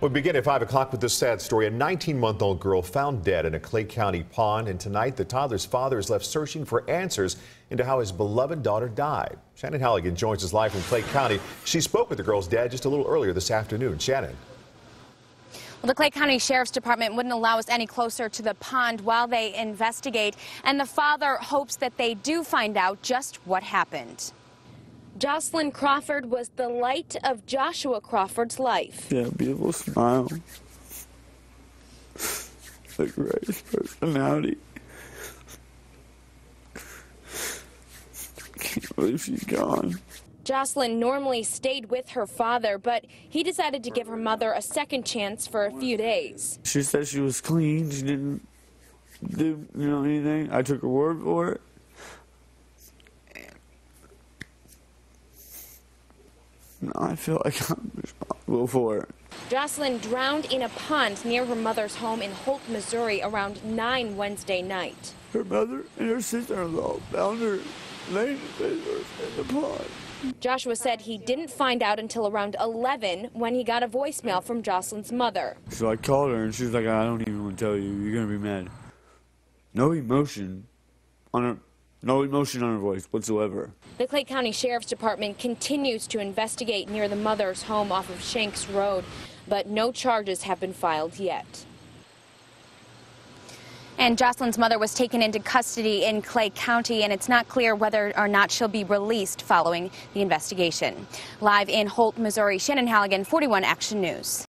We begin at 5 o'clock with this sad story. A 19-month-old girl found dead in a Clay County pond, and tonight the toddler's father is left searching for answers into how his beloved daughter died. Shannon Halligan joins us live from Clay County. She spoke with the girl's dad just a little earlier this afternoon. Shannon. Well, the Clay County Sheriff's Department wouldn't allow us any closer to the pond while they investigate, and the father hopes that they do find out just what happened. Jocelyn Crawford was the light of Joshua Crawford's life. Yeah, beautiful smile. The great personality. Can't believe she's gone. Jocelyn normally stayed with her father, but he decided to give her mother a second chance for a few days. She said she was clean. She didn't do, you know, anything. I took her word for it. No, I feel like I'm responsible for it. Jocelyn drowned in a pond near her mother's home in Holt, Missouri around 9 Wednesday night. Her mother and her sister-in-law found her laying in the pond. Joshua said he didn't find out until around 11 when he got a voicemail from Jocelyn's mother. So I called her and she was like, I don't even want to tell you. You're going to be mad. No emotion on her no emotion on her voice whatsoever. The Clay County Sheriff's Department continues to investigate near the mother's home off of Shanks Road, but no charges have been filed yet. And Jocelyn's mother was taken into custody in Clay County, and it's not clear whether or not she'll be released following the investigation. Live in Holt, Missouri, Shannon Halligan, 41 Action News.